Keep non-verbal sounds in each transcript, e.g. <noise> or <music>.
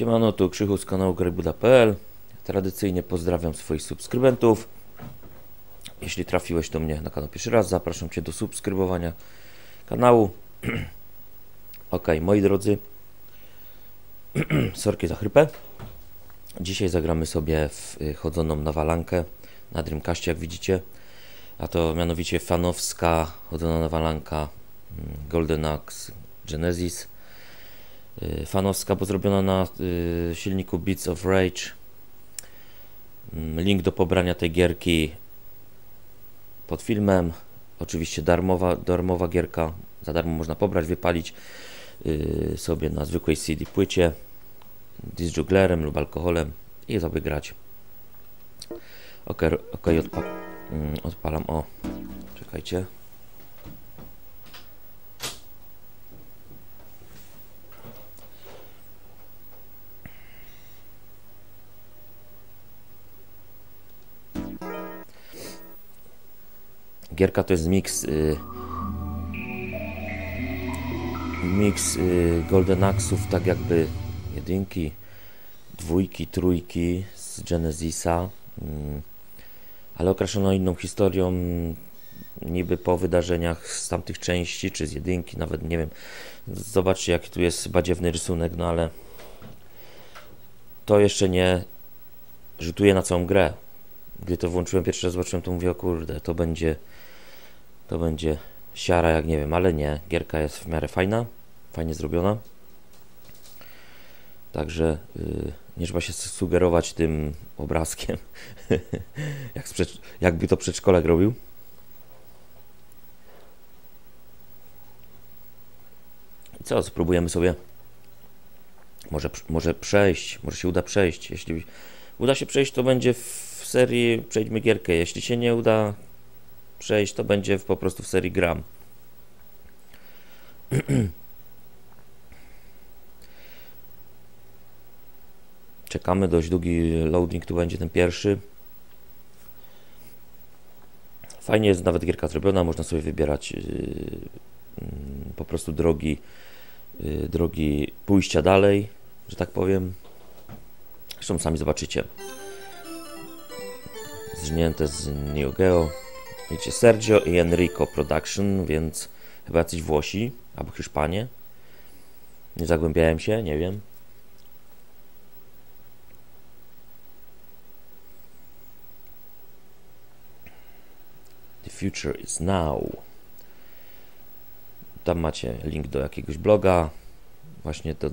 Siemano, tu Krzychu z kanału Grybuda.pl Tradycyjnie pozdrawiam swoich subskrybentów. Jeśli trafiłeś do mnie na kanał pierwszy raz, zapraszam Cię do subskrybowania kanału. <clears throat> ok, moi drodzy, <clears throat> sorki za chrypę. Dzisiaj zagramy sobie w y, chodzoną nawalankę na Dreamcastie, jak widzicie. A to mianowicie fanowska chodzona nawalanka mm, Golden Axe Genesis. Y, fanowska, bo zrobiona na y, silniku Beats of Rage. Mm, link do pobrania tej gierki pod filmem. Oczywiście darmowa, darmowa gierka. Za darmo można pobrać, wypalić yy, sobie na zwykłej CD płycie disjuglerem lub alkoholem i sobie grać. Ok, okay odpa mm, odpalam. O, czekajcie. Gierka to jest miks y, miks y, Golden Axów, tak jakby jedynki, dwójki, trójki z Genesisa, y, ale okraszono inną historią, niby po wydarzeniach z tamtych części, czy z jedynki, nawet nie wiem. Zobaczcie, jaki tu jest badziewny rysunek, no ale to jeszcze nie rzutuje na całą grę. Gdy to włączyłem pierwszy raz, zobaczyłem, to mówię, o kurde, to będzie to będzie siara jak nie wiem, ale nie, gierka jest w miarę fajna, fajnie zrobiona. Także yy, nie trzeba się sugerować tym obrazkiem, <laughs> jak jakby to przedszkolek robił. I co, spróbujemy sobie może, może przejść, może się uda przejść. Jeśli uda się przejść, to będzie serii Przejdźmy gierkę. Jeśli się nie uda, przejść, to będzie po prostu w serii gram. <clears throat> Czekamy, dość długi loading tu będzie ten pierwszy. Fajnie jest nawet gierka zrobiona, można sobie wybierać yy, yy, po prostu drogi, yy, drogi pójścia dalej, że tak powiem. Zresztą sami zobaczycie. Zżnięte z Neo Geo. Wiecie, Sergio i Enrico Production, więc chyba jacyś Włosi albo Hiszpanie. Nie zagłębiałem się, nie wiem. The future is now. Tam macie link do jakiegoś bloga, właśnie do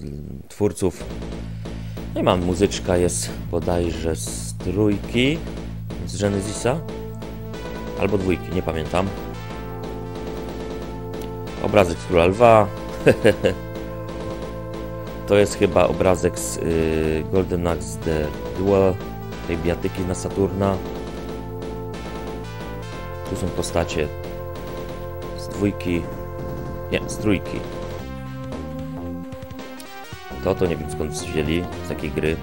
twórców. I mam muzyczka, jest bodajże z trójki z Genesisa. Albo dwójki, nie pamiętam. Obrazek z Króla Lwa. <laughs> to jest chyba obrazek z y, Golden Axe The Duel, tej biatyki na Saturna. Tu są postacie z dwójki, nie, z trójki. To to nie wiem skąd wzięli z takiej gry.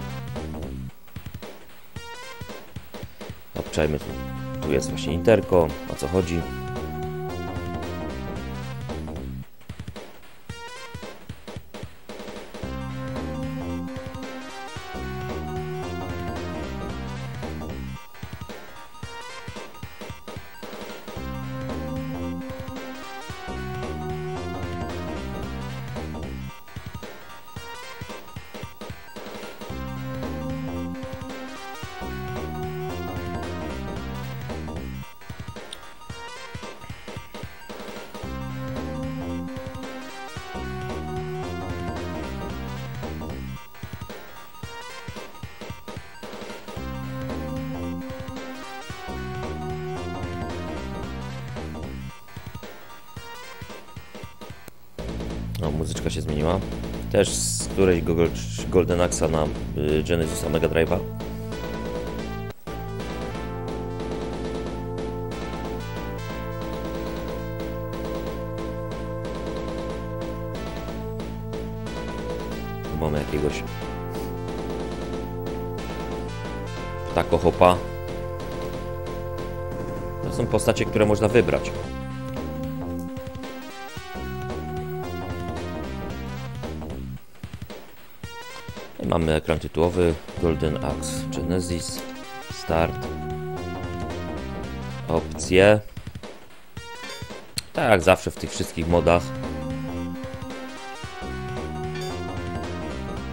Tu. Tu jest właśnie interko, o co chodzi. Golden Axa na y, Genesisa Mega Drive'a. Mamy jakiegoś ptakochopa. To są postacie, które można wybrać. Mamy ekran tytułowy Golden Axe Genesis Start. Opcje. Tak jak zawsze w tych wszystkich modach.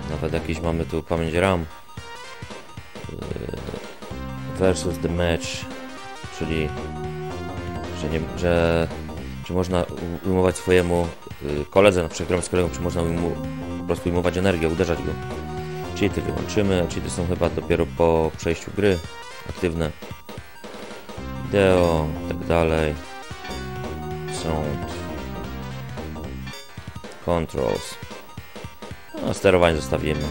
Nawet jakieś mamy tu pamięć RAM. Yy, Versus the match Czyli że, nie, że czy można ujmować swojemu y, koledze, na przykład z kolegą, czy można mu po prostu ujmować energię, uderzać go. Cheaty wyłączymy, cheaty są chyba dopiero po przejściu gry aktywne. Wideo, tak dalej. Sound. Controls. No, sterowanie zostawimy.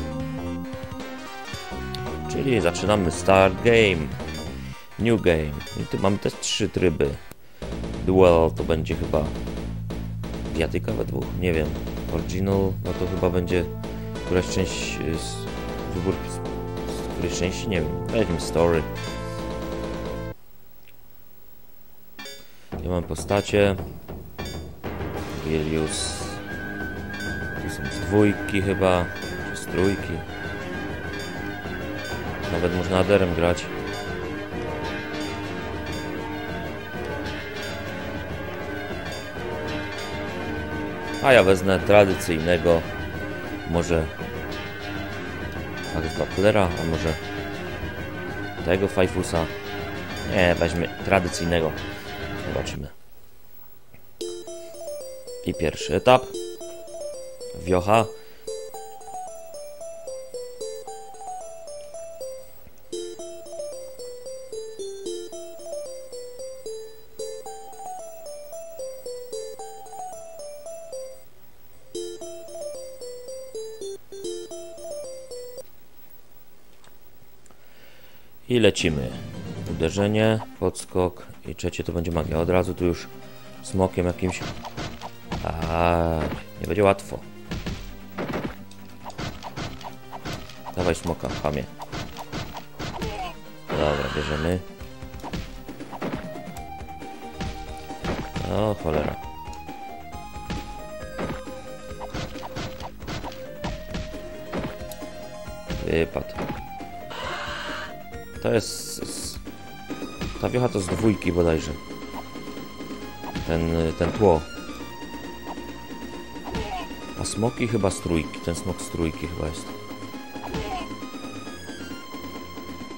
Czyli zaczynamy start game. New game. I tu mamy też trzy tryby. Duel to będzie chyba bijatyka we dwóch, nie wiem. Original, no to chyba będzie któraś część z wybór z, którejś części, nie wiem. Weźmy story. Ja mam postacie. Gilius. Tu są z dwójki chyba, czy z trójki. Nawet można Aderem grać. A ja wezmę tradycyjnego, może Max Butlera, a może tego Fajfusa. Nie, weźmy tradycyjnego. Zobaczymy. I pierwszy etap. Wiocha. I lecimy. Uderzenie, podskok i trzecie to będzie magia. Od razu tu już smokiem jakimś. A nie będzie łatwo. Dawaj smoka, chamie. Dobra, bierzemy. O cholera. Wypadł. To jest... Ta wiocha to z dwójki bodajże. Ten, ten tło. A smoki chyba z trójki. Ten smok z trójki chyba jest.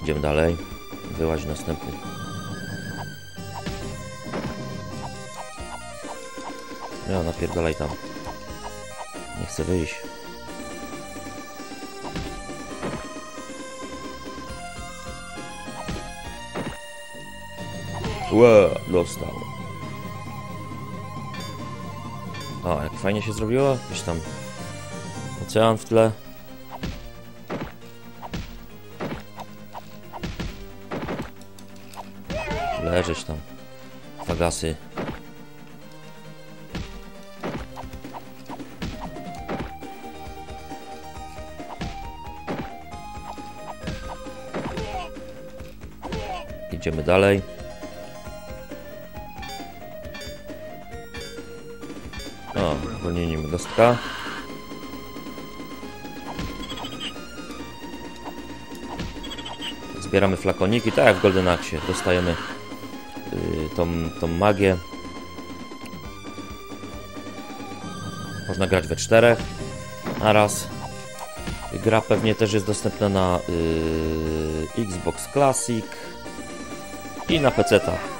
Idziemy dalej. Wyłaź następny. Ja napierdalaj tam. Nie chcę wyjść. Łe, dostał. O, jak fajnie się zrobiło. Jakiś tam ocean w tle. Leżeć tam. Fagasy. Idziemy dalej. O, uwolnienie migostka. Zbieramy flakoniki, tak jak w Golden Axe. Dostajemy y, tą, tą magię. Można grać we czterech naraz. Gra pewnie też jest dostępna na y, Xbox Classic i na PC-tach.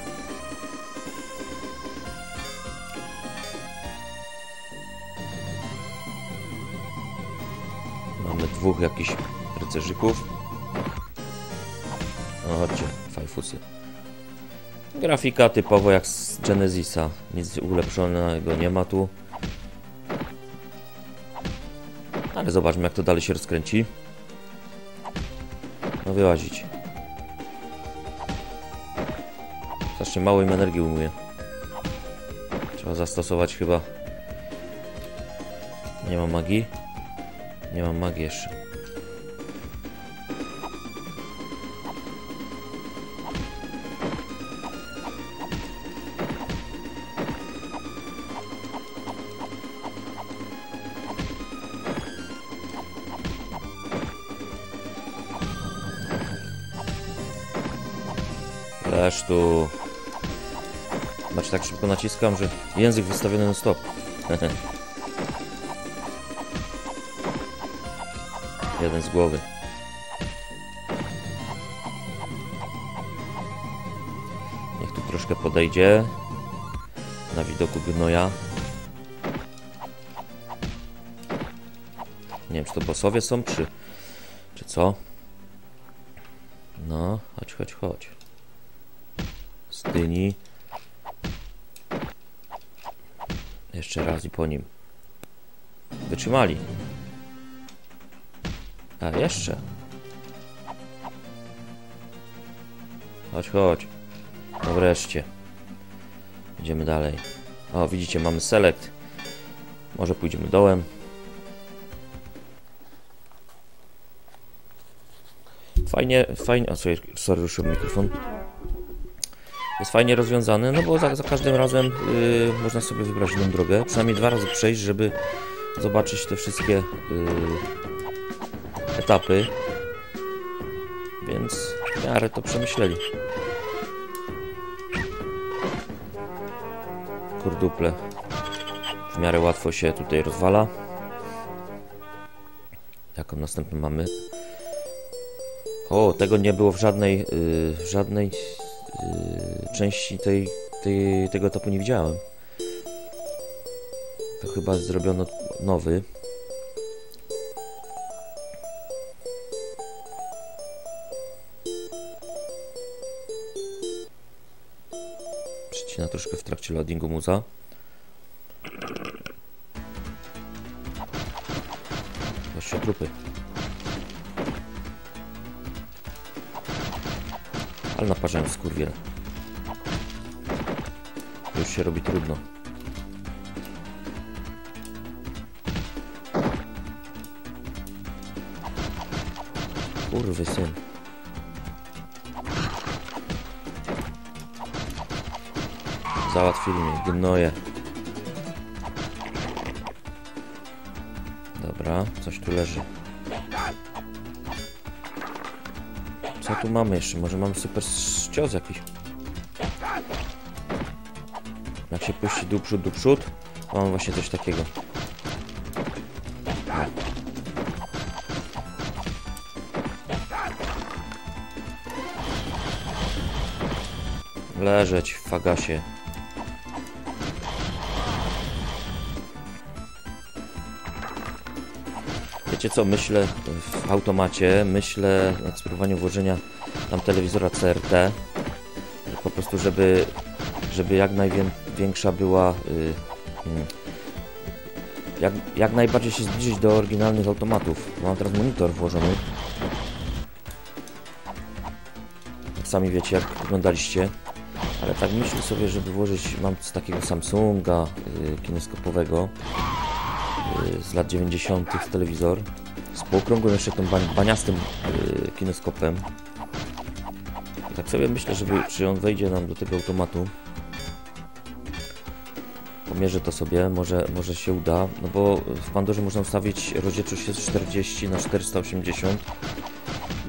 Dwóch jakichś rycerzyków. No chodźcie, fajfusy. Grafika typowo jak z Genesisa. Nic ulepszonego nie ma tu. Ale zobaczmy jak to dalej się rozkręci. No wyłazić. Strasznie mało im energii umuje. Trzeba zastosować chyba... Nie ma magii. Nie mam magii jeszcze. Leż tu. Macie tak szybko naciskam, że język wystawiony na stop. <laughs> Jeden z głowy. Niech tu troszkę podejdzie. Na widoku gnoja. Nie wiem, czy to bossowie są, czy, czy co? No, chodź, chodź, chodź. Dyni. Jeszcze raz i po nim. Wytrzymali. A, jeszcze. Chodź, chodź. No wreszcie. Idziemy dalej. O, widzicie, mamy select. Może pójdziemy dołem. Fajnie, fajnie. A sorry, sorry ruszył mikrofon. Jest fajnie rozwiązany, no bo za, za każdym razem yy, można sobie wybrać inną drogę. Przynajmniej dwa razy przejść, żeby zobaczyć te wszystkie yy, etapy. Więc w miarę to przemyśleli. Kurduple w miarę łatwo się tutaj rozwala. Jaką następną mamy? O, tego nie było w żadnej, yy, w żadnej yy, części tej, tej, tego etapu nie widziałem. To chyba zrobiono nowy. Przycina troszkę w trakcie loadingu muza. trupy. Ale naparzają skurwiel. Już się robi trudno. Kurwy syn. Załatwili mnie, gnoje. Dobra, coś tu leży. Co tu mamy jeszcze? Może mamy super ścios jakiś. Jak się puści do przód, do przód, to mam właśnie coś takiego. Leżeć w fagasie. Wiecie co, myślę w automacie, myślę nad spróbowaniem włożenia tam telewizora CRT. Po prostu, żeby, żeby jak największa była... Yy, jak, jak najbardziej się zbliżyć do oryginalnych automatów. Mam teraz monitor włożony. Sami wiecie, jak oglądaliście. Ale tak myślę sobie, żeby włożyć, mam z takiego Samsunga yy, kineskopowego z lat 90. telewizor z półokrągłym jeszcze tym baniastym yy, kineskopem. I tak sobie myślę, żeby, czy on wejdzie nam do tego automatu. Pomierzę to sobie, może, może się uda, no bo w Pandorze można ustawić rozdzielczość 40 na 480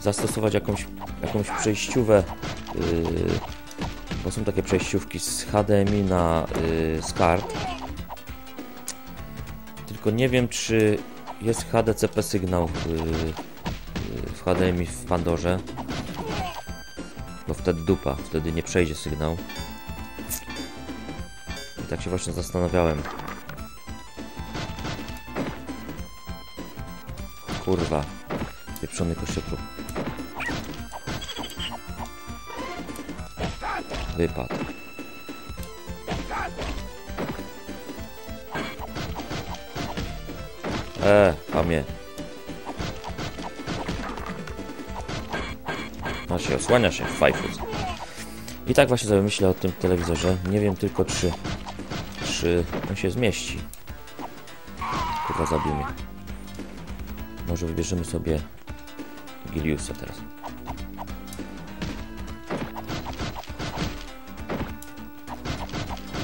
zastosować jakąś, jakąś przejściówę yy, bo są takie przejściówki z HDMI na yy, tylko nie wiem czy jest HDCP sygnał yy, yy, w HDMI w Pandorze. Bo wtedy dupa, wtedy nie przejdzie sygnał. I tak się właśnie zastanawiałem. Kurwa pieprzony kościotrup wypadł. E, pamie. No się osłania się, fajfus. I tak właśnie sobie myślę o tym telewizorze. Nie wiem tylko, czy, czy on się zmieści. Kurwa, zabił mnie. Może wybierzemy sobie Giliusa teraz.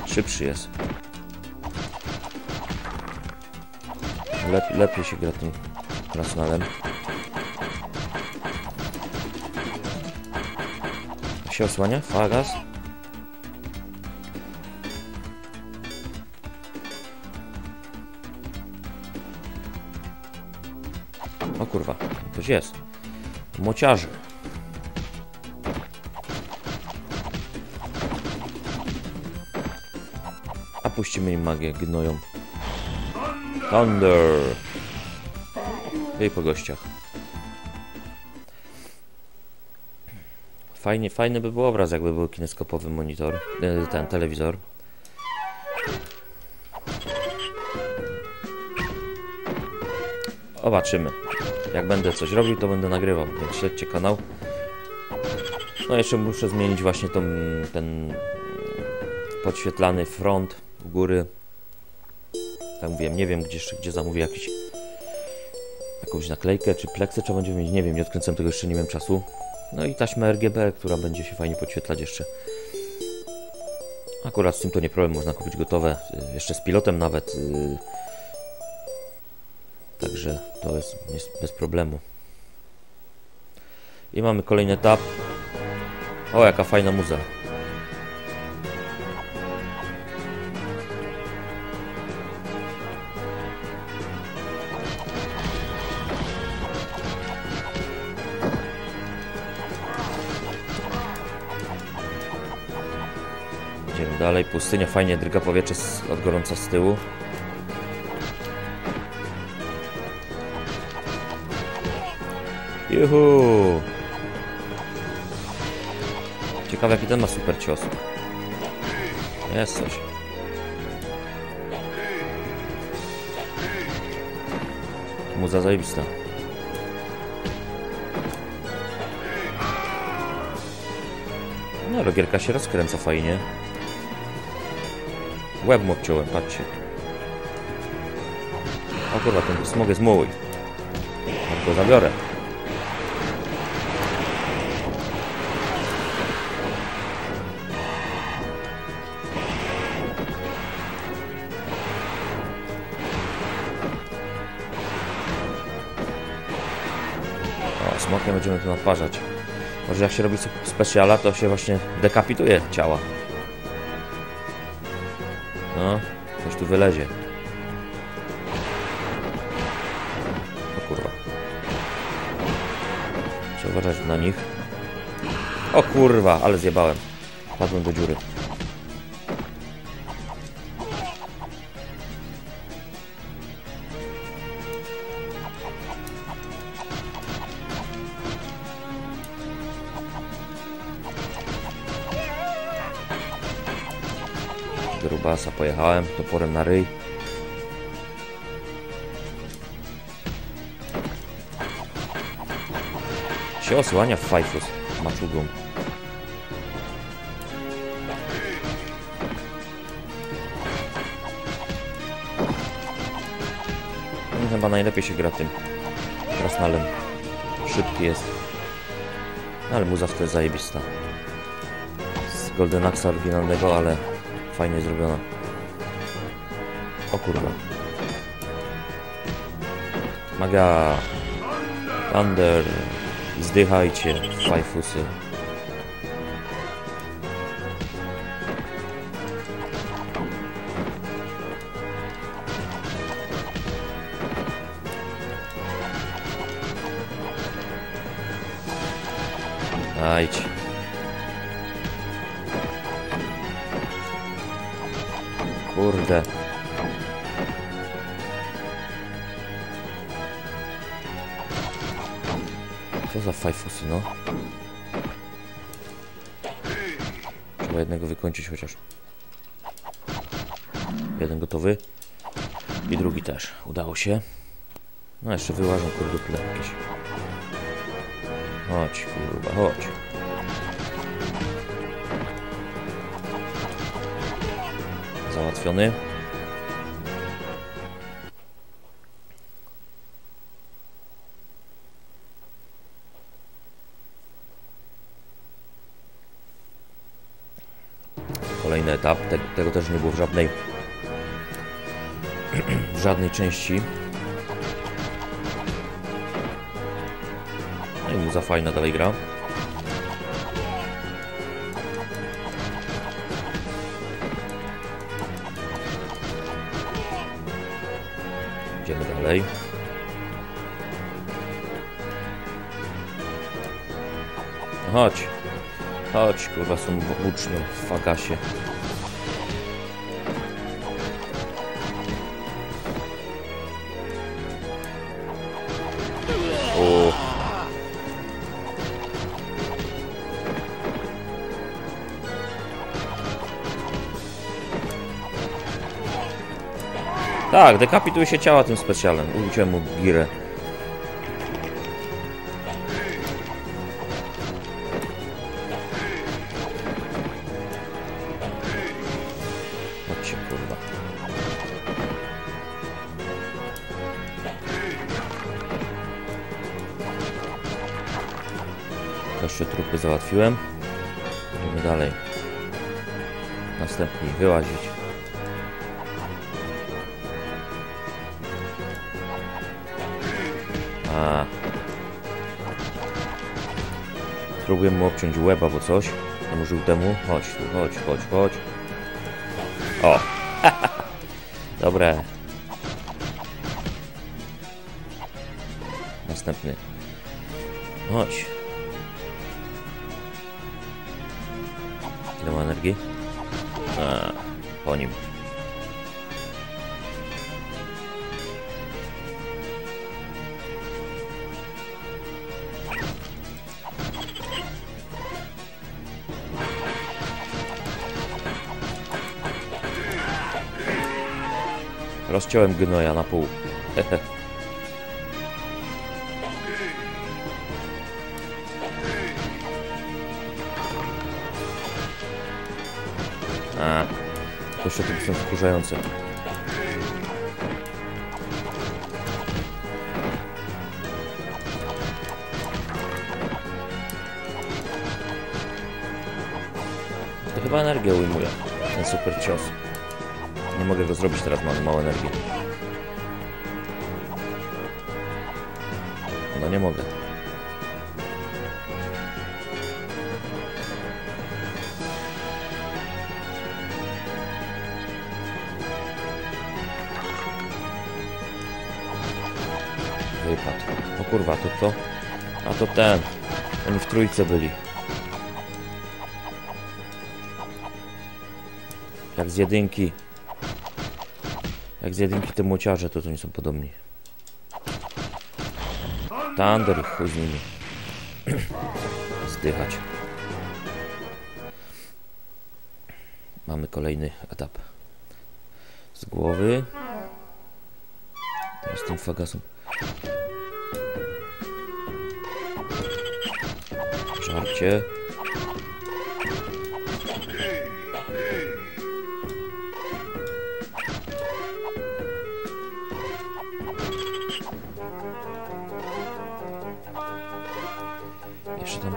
Szybszy jest. Lep, lepiej się gra tym krasnalem. się osłania? Fagas? O kurwa, ktoś jest. Mociarzy. A puścimy im magię, gnoją. Thunder! I po gościach. Fajnie, fajny by był obraz, jakby był kineskopowy monitor, e, ten telewizor. Zobaczymy. Jak będę coś robił, to będę nagrywał, więc śledźcie kanał. No jeszcze muszę zmienić właśnie tą, ten podświetlany front u góry. Tak mówiłem, nie wiem gdzie, gdzie zamówię jakiś jakąś naklejkę czy pleksę trzeba będzie mieć, nie wiem, nie odkręcam tego jeszcze, nie wiem czasu. No i taśmę RGB, która będzie się fajnie podświetlać jeszcze. Akurat z tym to nie problem, można kupić gotowe, y, jeszcze z pilotem nawet. y, Także to jest, jest bez problemu. I mamy kolejny etap. O, jaka fajna muza. Dalej. Pustynia fajnie drga powietrze od gorąca z tyłu. Juhu! Ciekawe jaki ten ma super cios. Jest coś. Muza zajebista. No, ale gierka się rozkręca fajnie. Łeb mu obciąłem, patrzcie. O kurwa, ten smog jest mój. Ja go zabiorę. O, smokiem będziemy tu naparzać. Może jak się robi specjala, to się właśnie dekapituje ciała. Tu wylezie. O kurwa. Trzeba uważać na nich. O kurwa, ale zjebałem. Padłem do dziury. Pojechałem, toporem na ryj. Się osłania w fajfus maczugą. No, chyba najlepiej się gra tym krasnalem. Szybki jest. No, ale muza to jest zajebista. Z Golden Axe oryginalnego, ale fajnie zrobiona. O kurwa. Maga. Thunder. Zdychajcie, fajfusy. Ajdź. Kurde. Co za fajfusy, no. Trzeba jednego wykończyć chociaż. Jeden gotowy. I drugi też. Udało się. No jeszcze wyłażą kurduple jakieś. Chodź, kurwa, chodź. Załatwiony. kolejny etap. Tego też nie było w żadnej w żadnej części. No i mu za fajna dalej gra. Idziemy dalej. Chodź. Chodź, kurwa, są w bucznią w fagasie. Tak, dekapituje się ciała tym specjalem. Uciąłem mu girę. Chodźcie, kurwa. Jeszcze trupy załatwiłem. Idziemy dalej. Następni wyłazić. Spróbuję mu obciąć łeb albo coś. Temu. Chodź tu, chodź, chodź, chodź. O! <laughs> Dobre. Następny. Chodź. Rozciąłem gnoja na pół. A, tylko są wkurzające. To chyba energię ujmuje, ten super cios. Nie mogę go zrobić teraz, mam mało energii. No nie mogę. Wypadł. O kurwa, to to? A to ten. Oni w trójce byli. Jak z jedynki. Jak z jedynki te młociarze, to to nie są podobni. Thunder, chuj z nimi. <clears throat> Zdychać. Mamy kolejny etap. Z głowy. Teraz tym fagasem. Żarcie.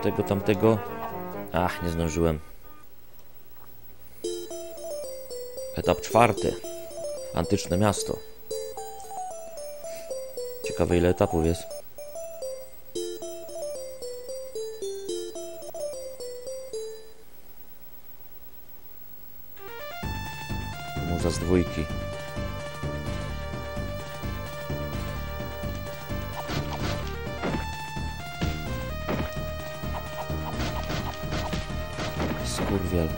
Tamtego, tamtego. Ach, nie zdążyłem. Etap czwarty. Antyczne miasto. Ciekawe ile etapów jest. Skurwiel.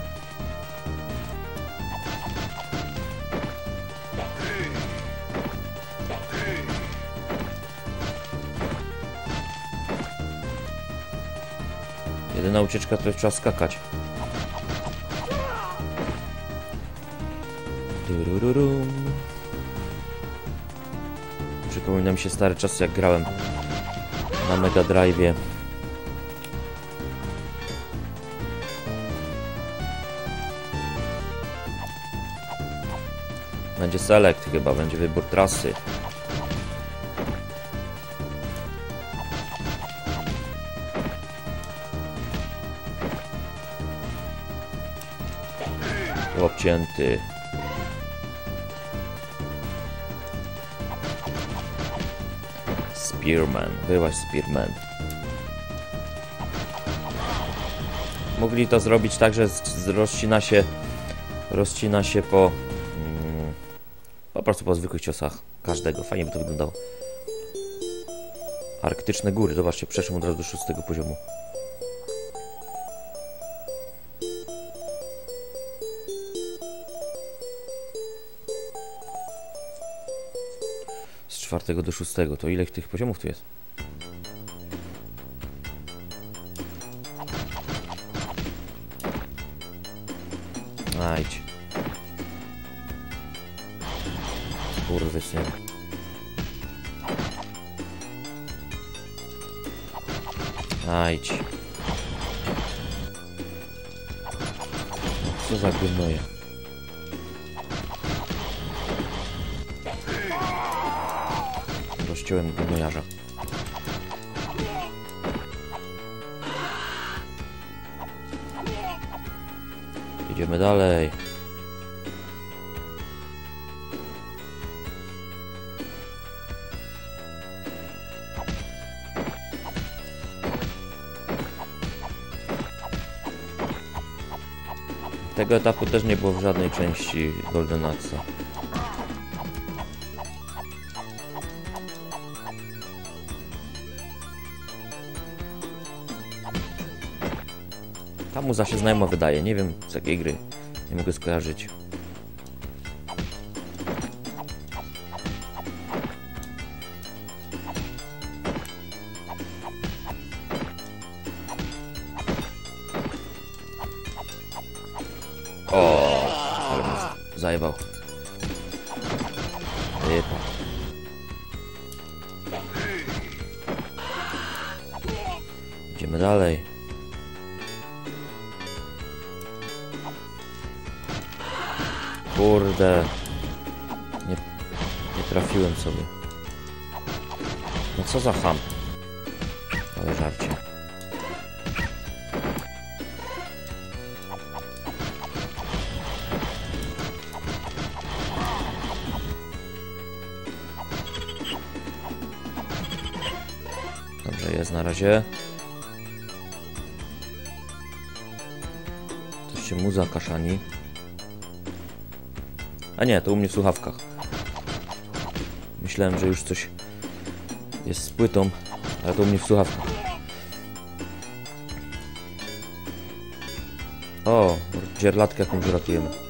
Jedyna ucieczka to trzeba skakać. Turururum. Przypomina mi się stary czas jak grałem na Mega Drive'ie. Będzie select chyba, będzie wybór trasy. Obcięty. Spearman, byłaś Spearman. Mogli to zrobić tak, że rozcina się rozcina się po prostu po zwykłych ciosach. każdego. Fajnie by to wyglądało. Arktyczne góry. Zobaczcie, przeszłem od razu do szóstego poziomu. Z czwartego do szóstego. To ile tych poziomów tu jest? Ajdź. Co za gnoje. Rozciąłem gnojarza. Idziemy dalej. Tego etapu też nie było w żadnej części Golden Axe. Ta muza się znajoma wydaje, nie wiem z jakiej gry. Nie mogę skojarzyć. Jest na razie. Coś się muza kaszani. A nie, to u mnie w słuchawkach. Myślałem, że już coś jest z płytą, ale to u mnie w słuchawkach. O, dzierlatkę jakąś uratujemy.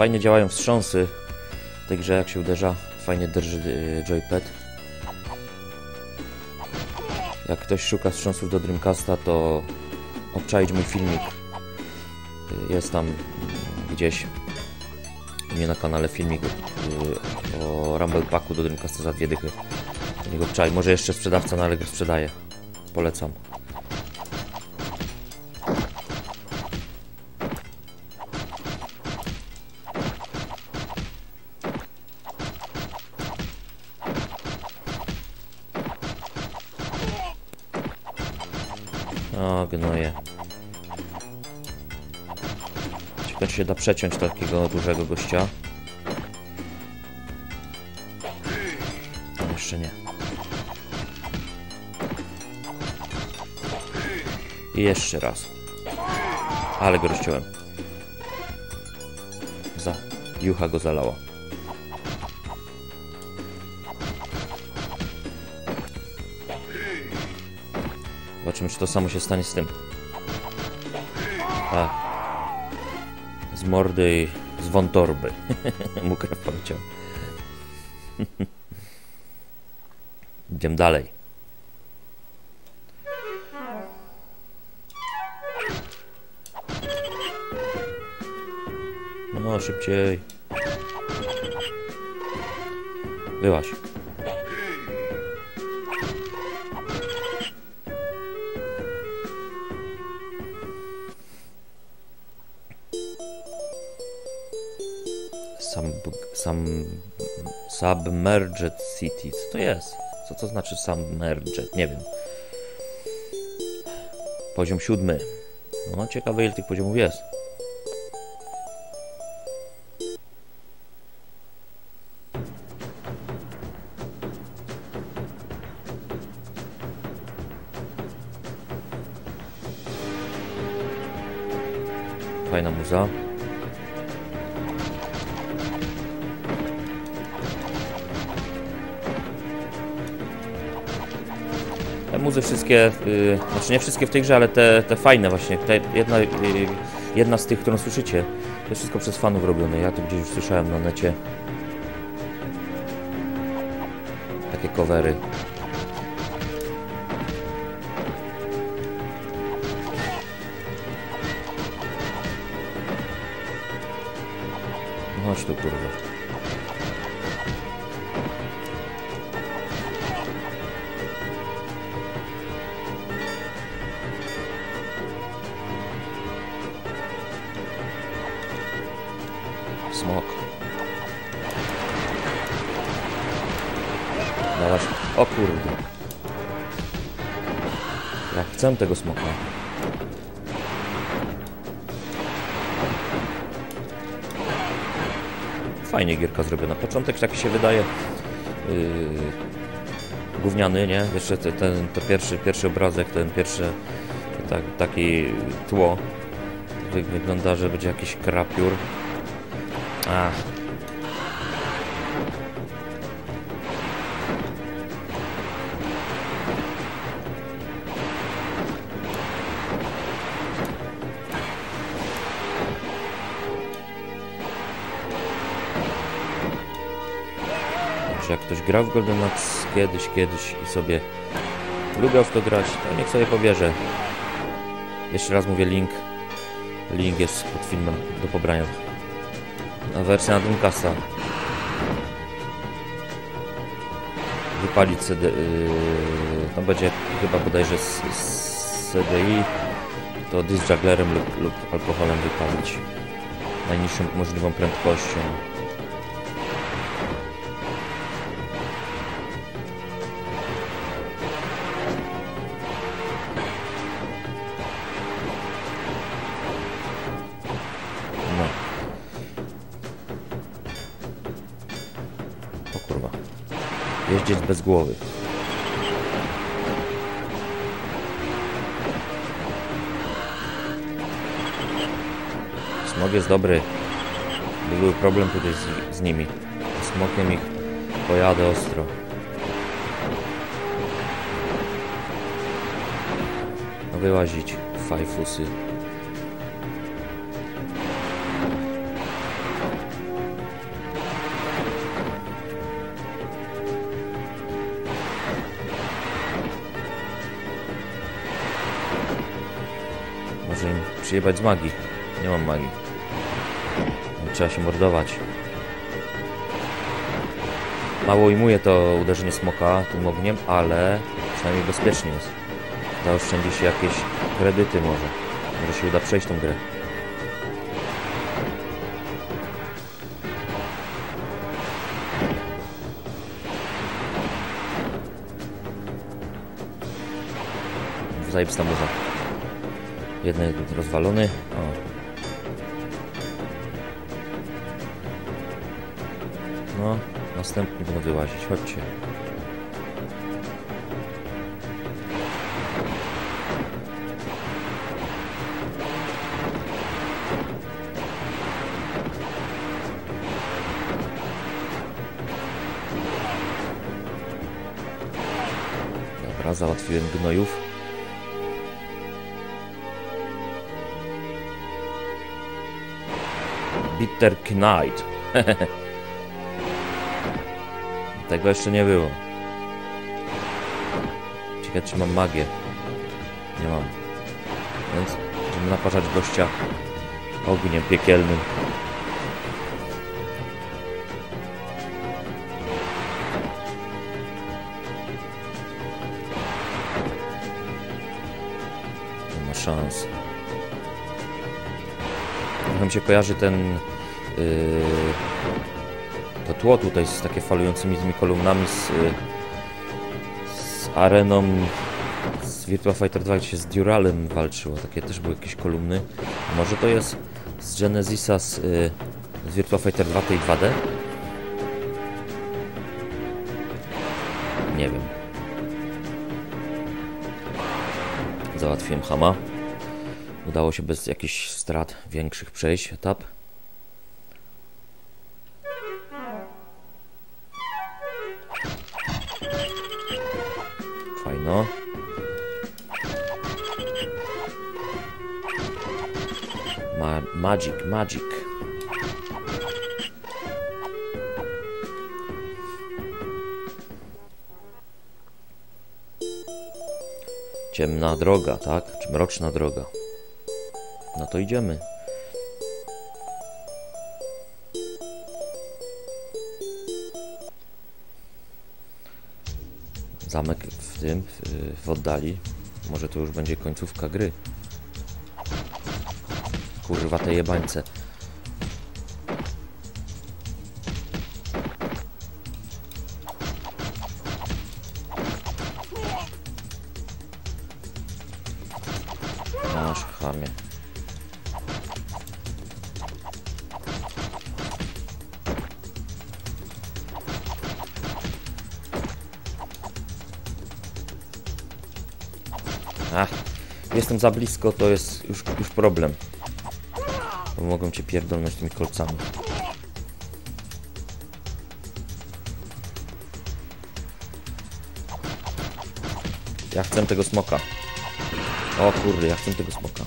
Fajnie działają wstrząsy w tej grze, jak się uderza. Fajnie drży y, joypad. Jak ktoś szuka wstrząsów do Dreamcasta, to obczaić mój filmik. Y, Jest tam gdzieś u mnie na kanale filmik y, o Rumble Packu do Dreamcasta za dwie dychy. Niego wczaj. Może jeszcze sprzedawca na Allegro sprzedaje. Polecam. Przeciąć takiego dużego gościa. No, jeszcze nie. I jeszcze raz. Ale go rozciąłem. Za. Jucha go zalała. Zobaczymy, czy to samo się stanie z tym. Tak. Z mordy z wątorby. Mu krew poleciał. Idziemy dalej. No, szybciej. Byłaś. Sam, submerged city. Co to jest? Co to znaczy submerged? Nie wiem. Poziom siódmy. No, ciekawe ile tych poziomów jest. Fajna muza. Wszystkie, y, znaczy nie wszystkie w tej grze, ale te, te fajne właśnie. Jedna, y, jedna z tych, którą słyszycie, to jest wszystko przez fanów robione. Ja to gdzieś już słyszałem na necie. Takie covery. No Chodź tu kurwa. Chcę tego smoka. Fajnie gierka zrobiona. Początek taki się wydaje yy, gówniany, nie? Jeszcze te, ten to pierwszy, pierwszy obrazek, ten pierwszy tak, taki tło Wy, wygląda, że będzie jakiś krapiór. A. grał w Golden Axe kiedyś, kiedyś i sobie lubiał w to grać, to niech sobie pobierze. Jeszcze raz mówię link. Link jest pod filmem do pobrania. A wersja na Dreamcasta. Wypalić CD... Yy, to będzie chyba bodajże z, z CDI. To disc lub, lub alkoholem wypalić. Najniższą możliwą prędkością. Jeździec bez głowy. Smog jest dobry. Był problem tutaj z, z nimi. Smokiem ich pojadę ostro. Wyłazić. Fajfusy. Przyjebać z magii. Nie mam magii. Trzeba się mordować. Mało ujmuje to uderzenie smoka tym ogniem, ale przynajmniej bezpiecznie jest. Zaoszczędzi się jakieś kredyty może. Może się uda przejść tą grę. Zajebista murza. Jeden rozwalony. O. No, następni będą wyłazić. Chodźcie. Dobra, załatwiłem gnojów. Bitter Knight. <laughs> Tego jeszcze nie było. Ciekawe czy mam magię. Nie mam. Więc będziemy naparzać gościa ogniem piekielnym. Się kojarzy ten... Yy, to tło tutaj z takie falującymi tymi kolumnami z, yy, z areną z Virtua Fighter 2 gdzie się z Duralem walczyło, takie też były jakieś kolumny. Może to jest z Genesisa z, y, z Virtua Fighter 2 tej 2D? Nie wiem. Załatwiłem Hama. Udało się bez jakichś strat większych przejść etap. Fajno. Ma magic, magic. Ciemna droga, tak? Czy mroczna droga? No to idziemy. Zamek w tym, w, oddali. Może to już będzie końcówka gry. Kurwa te jebańce. Jestem za blisko, to jest już, już problem. Bo mogą cię pierdolnąć tymi kolcami. Ja chcę tego smoka. O kurde, ja chcę tego smoka.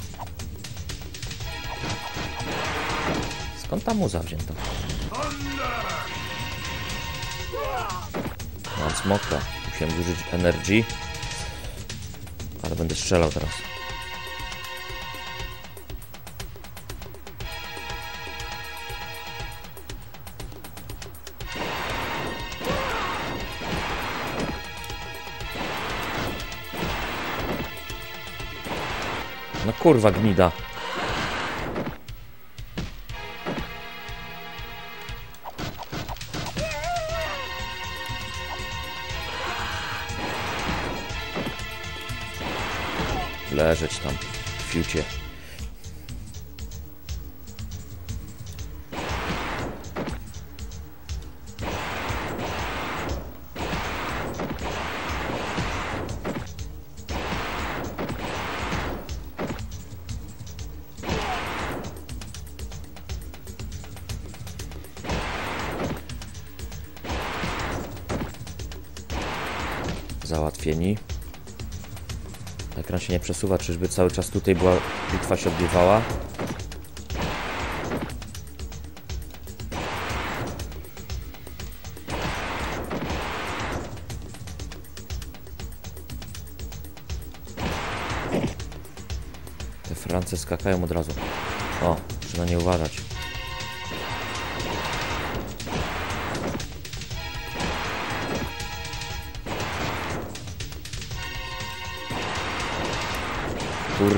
Skąd ta muza wzięta? Mam smoka. Musiałem zużyć energy. Ale będę strzelał teraz. Kurwa gnida. Leżeć tam w fiucie. Załatwieni. Ekran się nie przesuwa, czyżby cały czas tutaj była bitwa się odbywała? Te Francy skakają od razu. O, na nie uważać.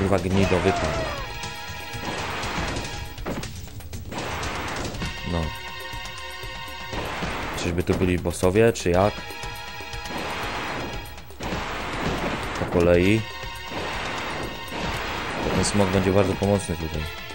Kurwa gnido wypadł. No. Czyżby tu byli bossowie, czy jak? Po kolei. Ten smok będzie bardzo pomocny tutaj.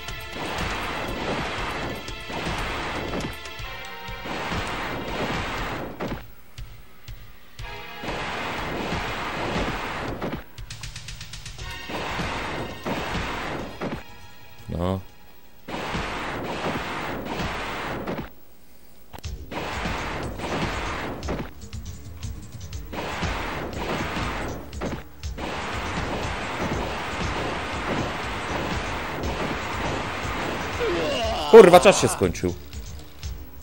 Kurwa, czas się skończył.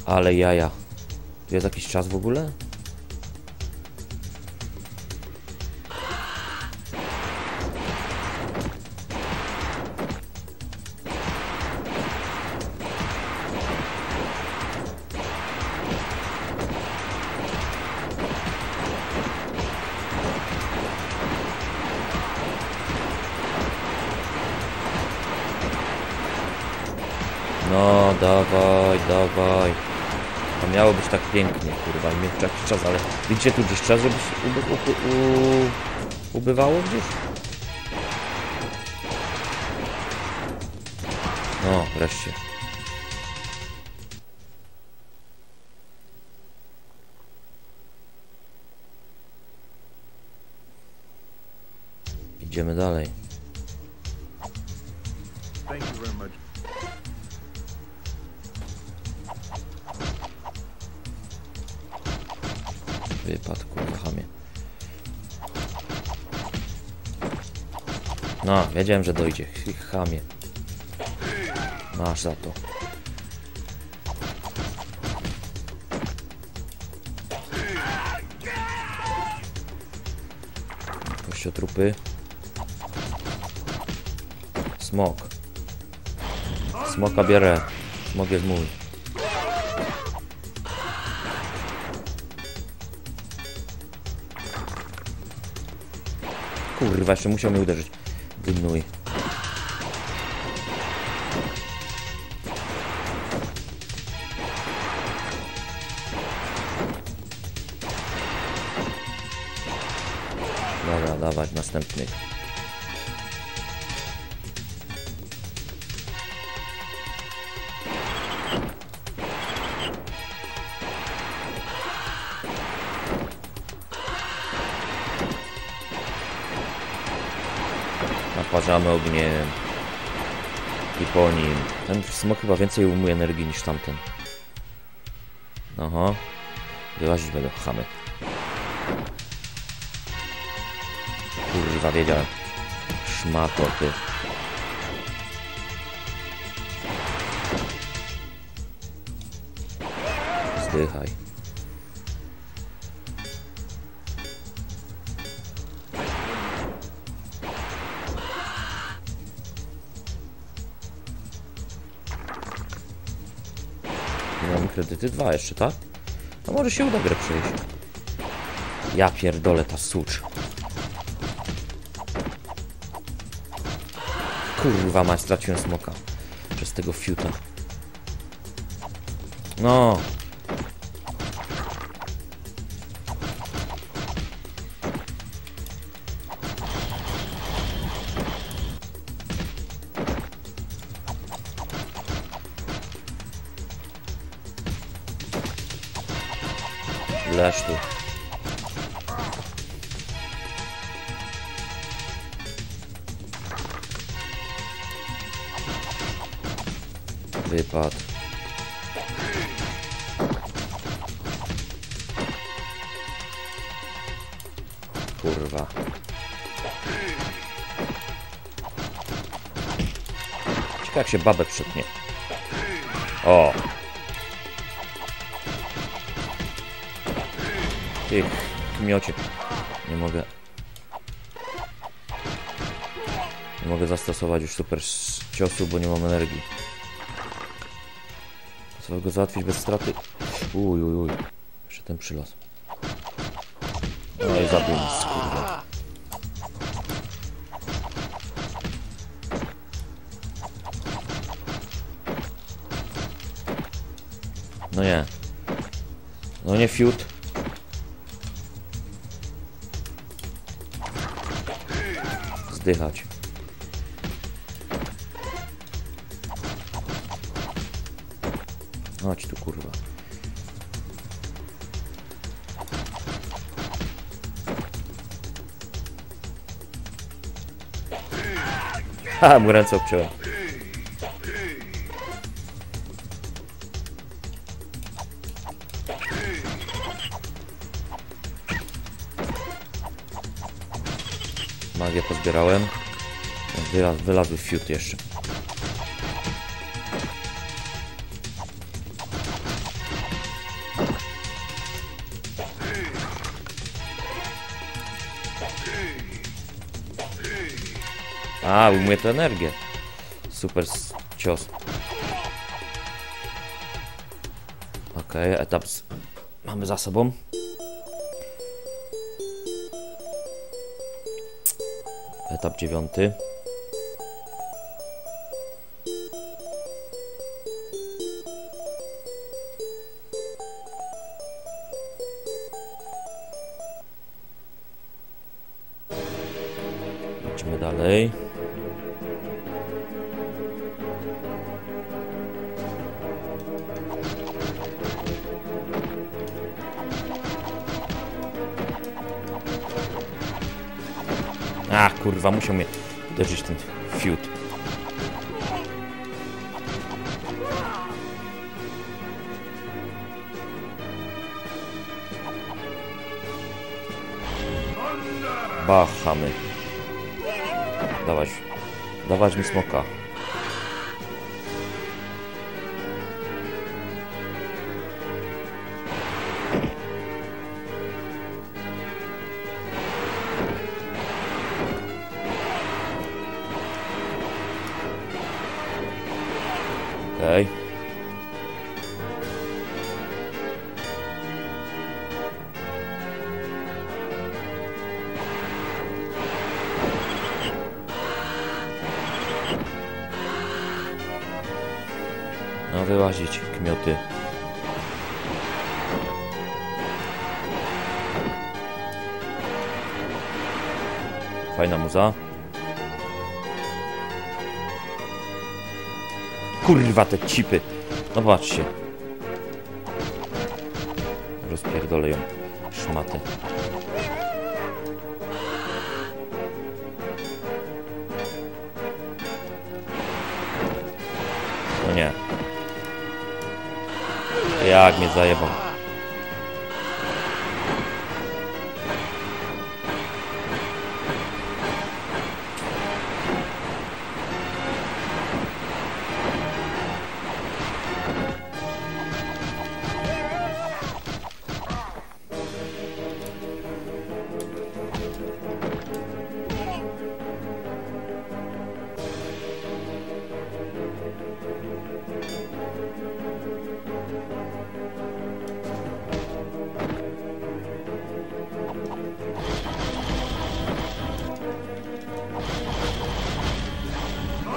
Ale jaja. Tu jest jakiś czas w ogóle? czas, ale widzicie tu gdzieś czas, żeby ube, u, u, ubywało gdzieś? No, wreszcie. Idziemy dalej. Wiedziałem, że dojdzie. Ch- Chamie. Masz za to. Kościotrupy. Smok. Smoka bierę. Smok jest mój. Kurwa, jeszcze musiał mnie uderzyć. Dymnuj. Dobra, dawać następny. Naparzamy ogniem. I po nim. Ten smok chyba więcej umuje energii niż tamten. Aha. Wyłazić będą chamy. Kurwa, wiedziałem. Szmato, ty. Zdychaj. Kredyty dwa jeszcze, tak? No może się uda grę przejść. Ja pierdolę ta sucz. Kurwa mać, straciłem smoka. Przez tego fiuta. No. Leż tu. Wypad. Kurwa. Ciekawe jak się babę przytnie. O! Ty, miocie. Nie mogę. Nie mogę zastosować już super ciosu, bo nie mam energii. Trzeba go załatwić bez straty. Uj, uj, uj. Jeszcze ten przylos. No i zabił. No nie. No nie fiut. Zdychać. Chodź tu kurwa. Ha, mu ręce obciąłem. Magię pozbierałem. Wyla, wylazły fiut jeszcze. A, ujmuje to energię. Super cios. Okej, etap z... mamy za sobą. Etap dziewiąty. Fajna muza. Kurwa te cipy. No patrzcie. Rozpierdolę ją. Szmatę. No nie. Jak mnie zajebał.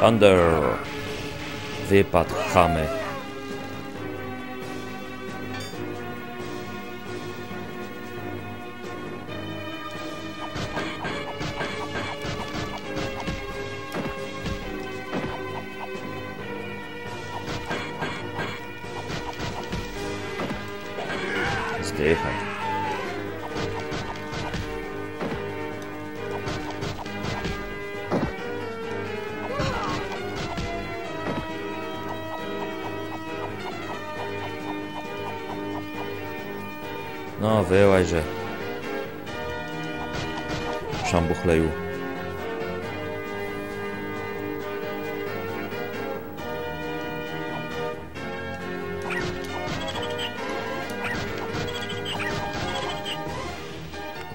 Thunder. Wypad chamy. No, wyłaź, że... Szambuchleju.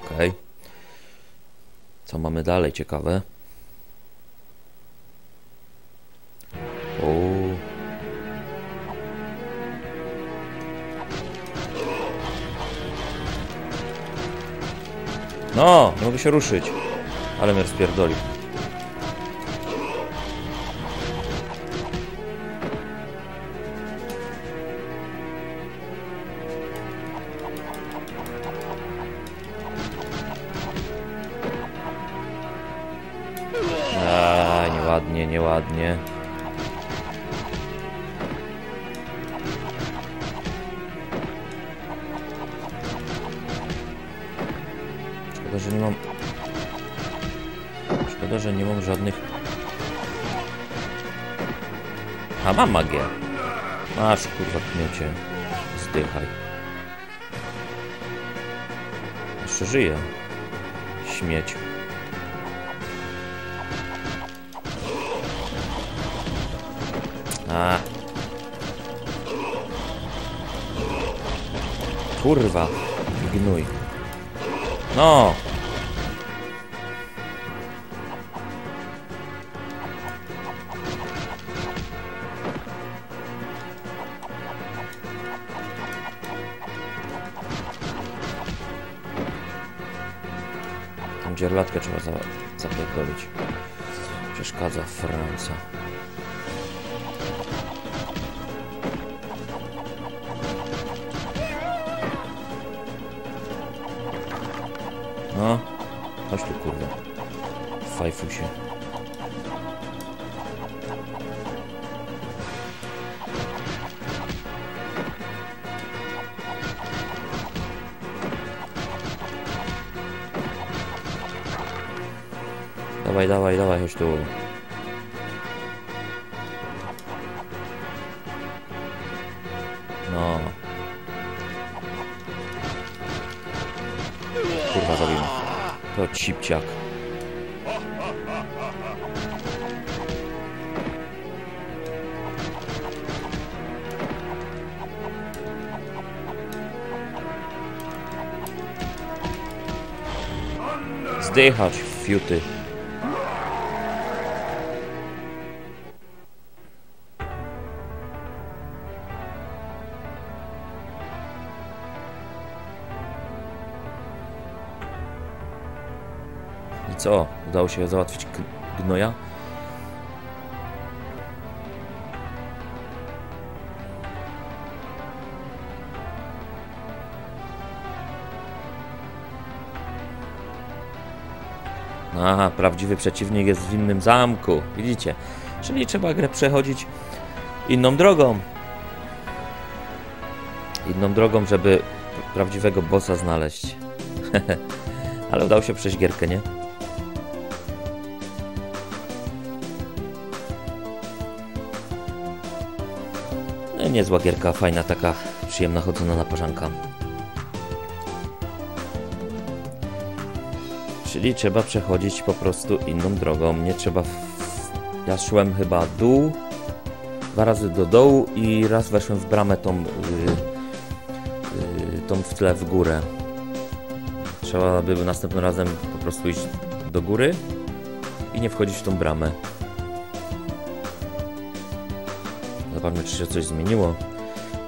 Okej. Okay. Co mamy dalej ciekawe? No, mogę się ruszyć. Ale mnie rozpierdoli. Masz, kurwa, kmiecie. Zdychaj. Jeszcze żyję. Śmieć. A. Kurwa. Gnój. No. Dzierlatkę trzeba za, zapierdolić. Przeszkadza Franca. No, chodź tu kurwa. Fajfusie. Dawaj, dawaj, dawaj, chodź tu. No. Kurwa, zabił mnie. To cipciak. Zdychać, fiuty. Się załatwić gnoja? Aha, prawdziwy przeciwnik jest w innym zamku. Widzicie? Czyli trzeba grę przechodzić inną drogą. Inną drogą, żeby prawdziwego bossa znaleźć. <laughs> Ale udało się przejść gierkę, nie? Niezła gierka, fajna, taka przyjemna, chodzona na parzanka. Czyli trzeba przechodzić po prostu inną drogą. Nie trzeba. W... Ja szłem chyba dół, dwa razy do dołu i raz weszłem w bramę tą, yy, yy, tą w tle w górę. Trzeba by następnym razem po prostu iść do góry i nie wchodzić w tą bramę. Zobaczmy, czy się coś zmieniło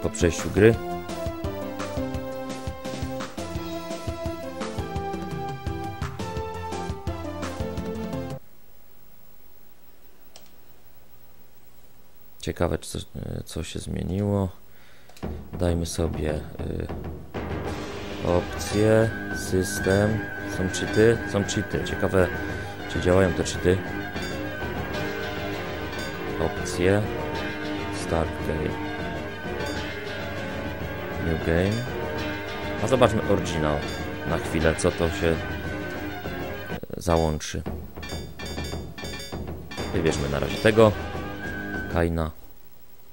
po przejściu gry. Ciekawe, czy coś, e, co się zmieniło. Dajmy sobie y, opcje, system. Są cheaty? Są cheaty. Ciekawe, czy działają te cheaty. Opcje. Start game. New game. A zobaczmy oryginał na chwilę, co to się e, załączy. Wybierzmy na razie tego. Kaina.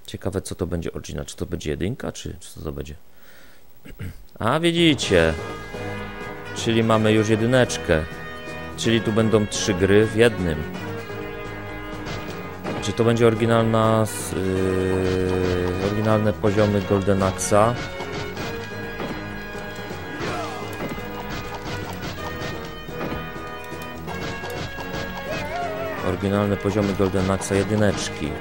Ciekawe co to będzie oryginal. Czy to będzie jedynka, czy, czy co to będzie? <clears throat> A widzicie. Czyli mamy już jedyneczkę. Czyli tu będą trzy gry w jednym. Czy to będzie oryginalna, yy, oryginalne poziomy Golden Axa? Oryginalne poziomy Golden Axa jedyneczki.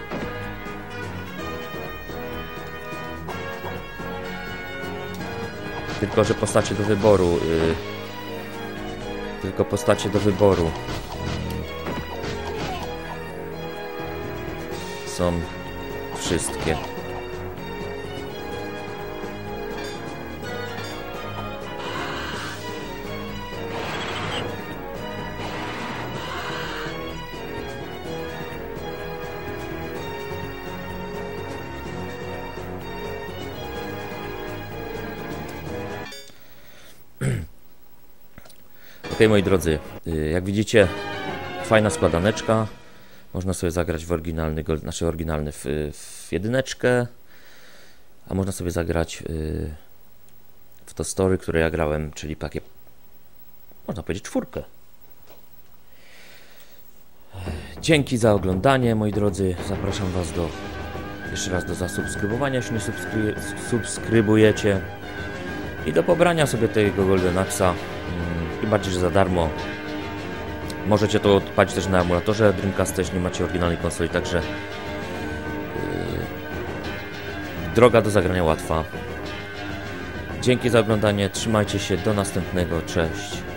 Tylko, że postacie do wyboru. Yy, tylko postacie do wyboru. Są wszystkie. <clears throat> Ok, moi drodzy, y, jak widzicie, fajna składaneczka. Można sobie zagrać w oryginalny, znaczy oryginalny w, w jedyneczkę, a można sobie zagrać y, w to story, które ja grałem, czyli takie, można powiedzieć, czwórkę. Dzięki za oglądanie, moi drodzy. Zapraszam Was do jeszcze raz do zasubskrybowania, jeśli nie subskry, subskrybujecie. I do pobrania sobie tego Golden Axa. Mm, I bardziej, że za darmo. Możecie to odpalić też na emulatorze Dreamcast, jeśli nie macie oryginalnej konsoli, także yy, droga do zagrania łatwa. Dzięki za oglądanie, trzymajcie się, do następnego, cześć.